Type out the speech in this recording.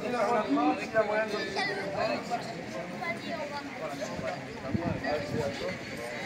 Gracias.